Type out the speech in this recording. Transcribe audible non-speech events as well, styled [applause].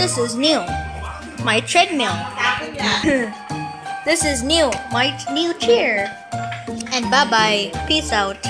This is new. My treadmill. [laughs] this is new. My new chair. And bye bye. Peace out.